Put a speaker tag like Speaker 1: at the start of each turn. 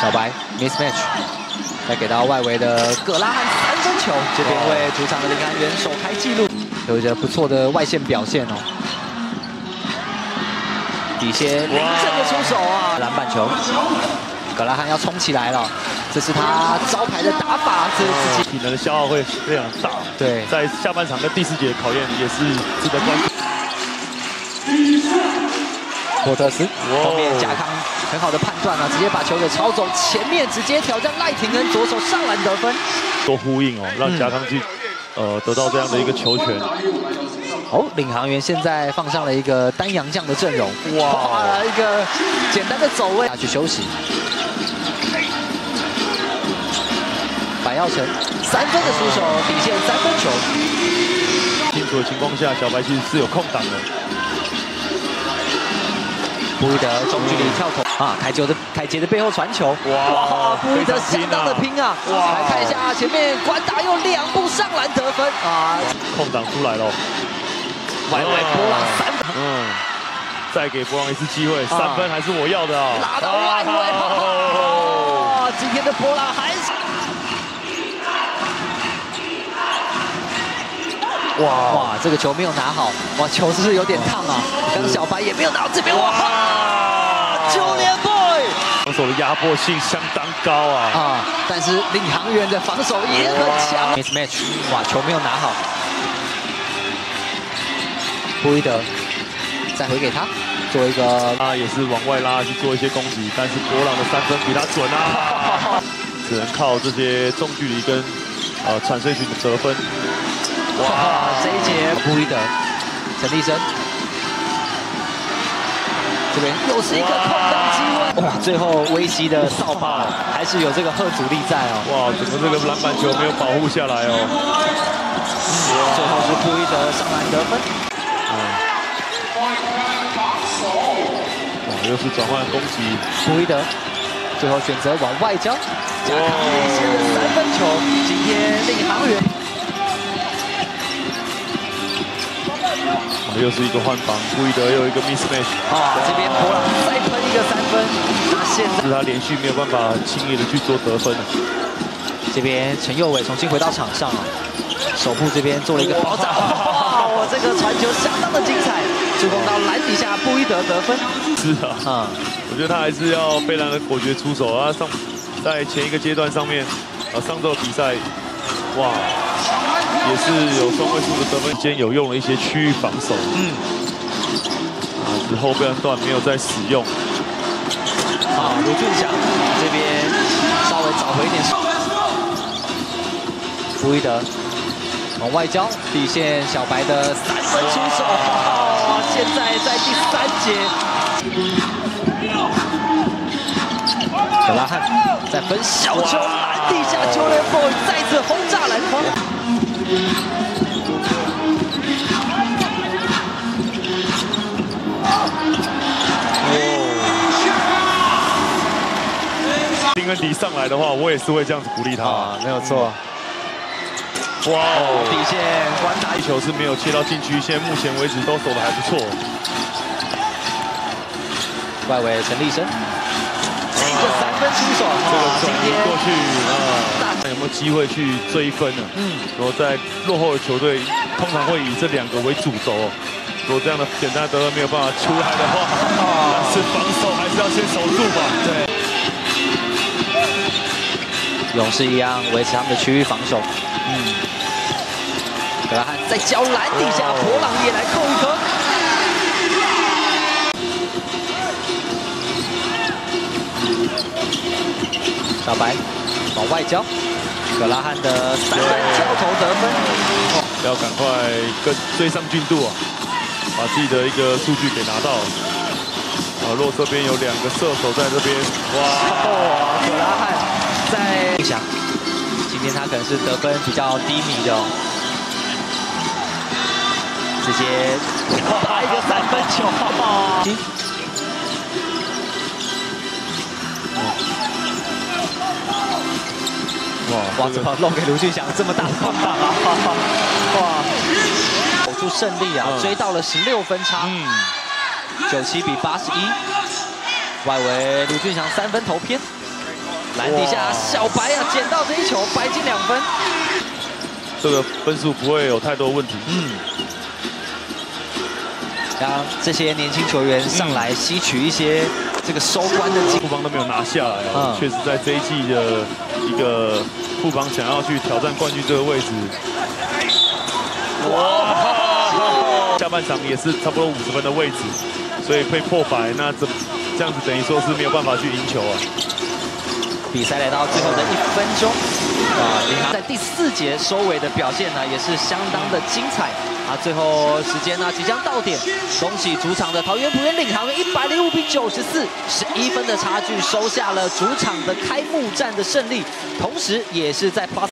Speaker 1: 小白 mismatch，再给到外围的葛拉汉三分球，这边为主场的林安元首开纪录，有着不错的外线表现哦。底线临阵的出手啊，篮板球，葛拉汉要冲起来了，这是他招牌的打法，这是自己。
Speaker 2: 体能的消耗会非常大。
Speaker 1: 对，
Speaker 2: 在下半场跟第四节考验也是值得关注。
Speaker 1: 波特斯后面贾康很好的判断啊，直接把球给抄走，前面直接挑战赖廷恩左手上篮得分，
Speaker 2: 多呼应哦，让贾康去呃得到这样的一个球权。
Speaker 1: 哦，领航员现在放上了一个丹阳将的阵容，哇，一个简单的走位下去休息。白耀成三分的出手，底线三分球。
Speaker 2: 清楚的情况下，小白其实是有空档的。
Speaker 1: 布伊德中距离跳投。啊，凯杰的凯杰的背后传球，哇，布伊德相当的拼啊！哇，来看一下前面关达又两步上篮得分。啊，
Speaker 2: 空档出来了。
Speaker 1: 外围波浪三分，
Speaker 2: 嗯，再给波浪一次机会，三分还是我要的啊！
Speaker 1: 拉到外围，哦，今天的波浪还是，哇哇，这个球没有拿好，哇，球是不是有点烫啊？刚小白也没有拿到这边，哇，九连 boy，
Speaker 2: 防守的压迫性相当高啊！啊，
Speaker 1: 但是领航员的防守也很强，mismatch，哇，球没有拿好。布伊德再回给他，做一个，
Speaker 2: 他也是往外拉去做一些攻击，但是博朗的三分比他准啊，只能靠这些中距离跟呃产生群的得分。
Speaker 1: 哇，这一节布伊德，陈立生，这边又是一个空档机会，哇，最后威西的扫把还是有这个贺阻力在哦，
Speaker 2: 哇，怎么这个篮板球没有保护下来哦，
Speaker 1: 最后是布伊德上篮得分。
Speaker 2: 哇又是转换攻击，
Speaker 1: 布伊德最后选择往外交，加康内线的三分球，今天领航员。
Speaker 2: 又是一个换防，布伊德又一个 mismatch，
Speaker 1: 啊，这边波朗再喷一个三分，那现在
Speaker 2: 是他连续没有办法轻易的去做得分了。
Speaker 1: 这边陈佑伟重新回到场上了，手部这边做了一个包扎，哇，这个传球相当的精彩，助攻到篮底下，布伊德得分。
Speaker 2: 是啊，啊，我觉得他还是要非常的果决出手啊！上在前一个阶段上面，啊，上周比赛，哇，也是有双位数的得分，间有用了一些区域防守，嗯，啊，之后半段没有再使用。
Speaker 1: 啊，卢俊祥这边稍微找回一点，布伊德往外交，底线小白的三分出手，现在在第三节。小拉汉在分小球，篮地下球员 boy 再次轰炸篮筐。
Speaker 2: 丁恩迪上来的话，我也是会这样子鼓励他，
Speaker 1: 没有错。
Speaker 2: 哇，
Speaker 1: 底线关打
Speaker 2: 一球是没有切到禁区，现在目前为止都守的还不错。
Speaker 1: 外围陈立生，这个三分出手，
Speaker 2: 这个今天过去啊，有没有机会去追分呢？嗯，如果在落后的球队，通常会以这两个为主轴。如果这样的简单得分没有办法出来的话，但是防守还是要先守住吧。
Speaker 1: 对，勇士一样维持他们的区域防守。嗯，格拉汉在脚篮底下，博朗也来扣一颗。小白往外交，格拉汉的三分跳投得分，
Speaker 2: 要赶快跟追上进度啊！把自己的一个数据给拿到。啊，若这边有两个射手在这边，哇！
Speaker 1: 格拉汉在想，今天他可能是得分比较低迷的，直接打一个三分球。哇！怎么弄给卢俊祥这么大的空档啊？哇！守住胜利啊，追到了十六分差，九七比八十一。外围卢俊祥三分投偏。篮底下小白啊，捡到这一球，白进两分。
Speaker 2: 这个分数不会有太多问题。嗯。
Speaker 1: 让这些年轻球员上来吸取一些这个收官的机
Speaker 2: 会。富邦都没有拿下来哦，确实在这一季的一个库邦想要去挑战冠军这个位置。哇！下半场也是差不多五十分的位置，所以被破百，那这这样子等于说是没有办法去赢球啊。
Speaker 1: 比赛来到最后的一分钟，啊，林航在第四节收尾的表现呢，也是相当的精彩啊。最后时间呢即将到点，恭喜主场的桃园璞园领航一百零五比九十四，十一分的差距收下了主场的开幕战的胜利，同时也是在 Plus。